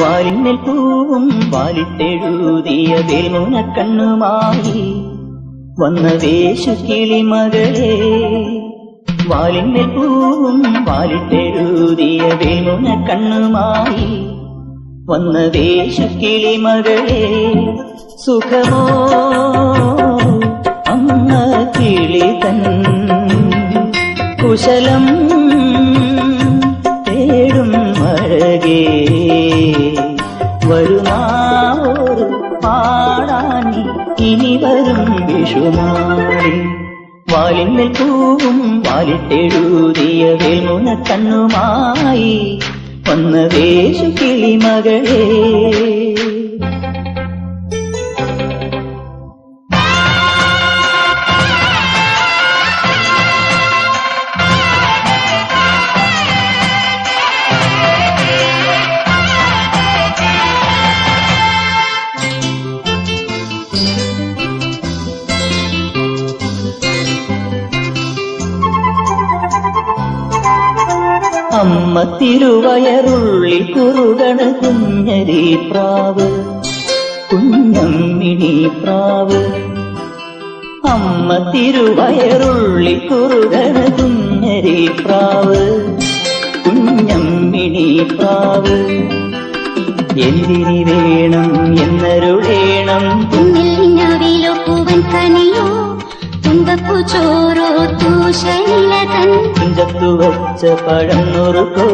വാലിന്മേൽ പൂവും വേൽമുന കണ്ണുമായി വന്ന കിളി മകളെ. വാലിന്മേൽ പൂവും വേൽമുന കണ്ണുമായി വന്ന കിളി മകളെ. സുഖമോ? അമ്മ കിളി തൻ കുശലം ഇനി വരും വിഷുനാളി വാലിന്മേൽ പൂവും വാലിട്ടെഴുതിയ വേൽമുന കണ്ണുമായി വന്ന വേശു കിളിമകളേ അമ്മ തിരുവയറുള്ളി കുറുകണ കുഞ്ഞരി പ്രാവ്. കുഞ്ഞമ്മിണി പ്രാവ്. അമ്മ തിരുവയറുള്ളി കുറുകണ കുഞ്ഞരി പ്രാവ്. കുഞ്ഞമ്മിണി പ്രാവ്. എന്തിനി വേണം എന്നരുളേണം. പൂവൻ കനിയോ? തുമ്പപ്പൂ ചോറോ തൂശനില തൻ തുഞ്ചത്തു വച്ച പഴം നുറുക്കോ